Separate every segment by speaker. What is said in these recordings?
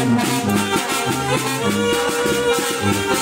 Speaker 1: Thank you.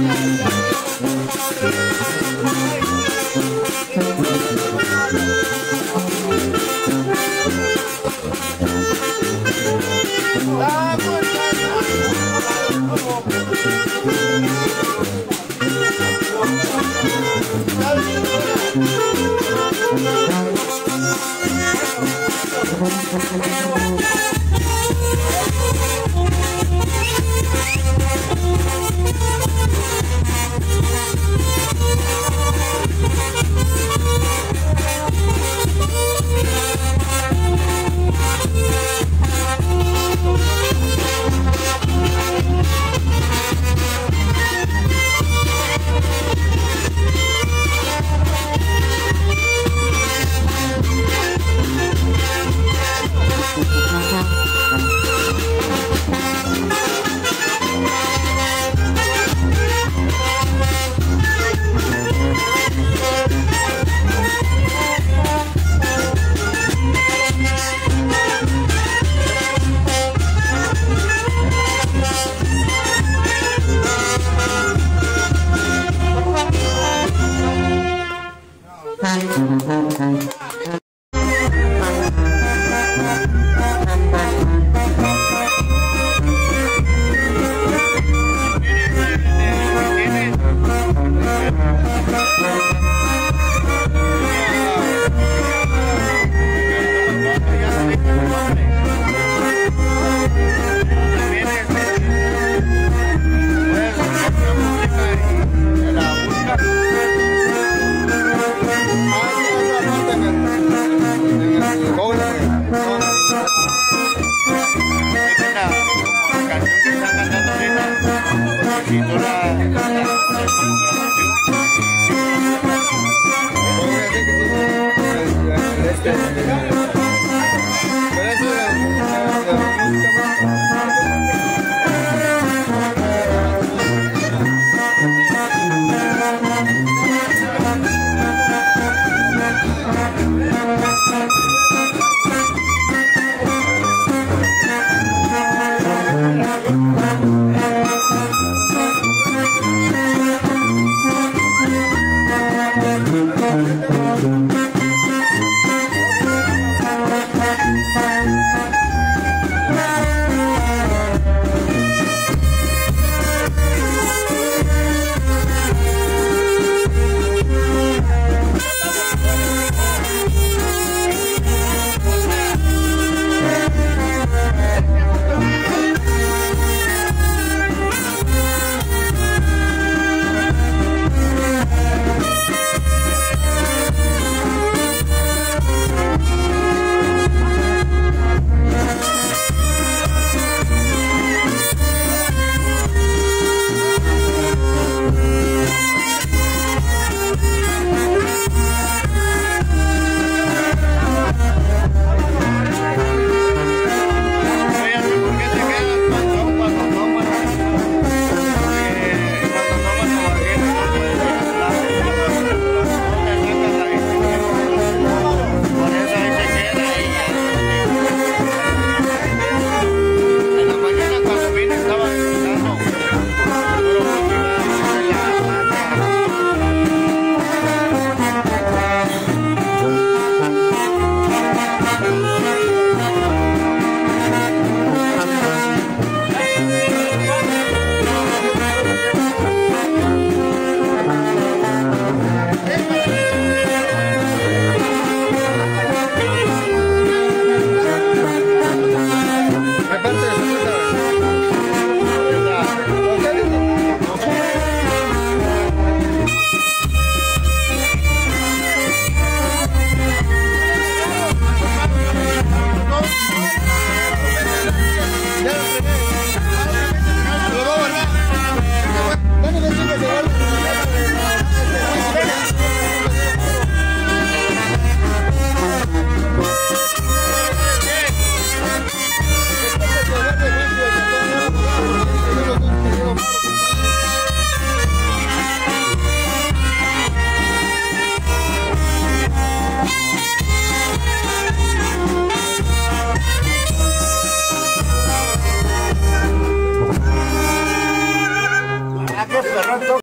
Speaker 1: Yeah.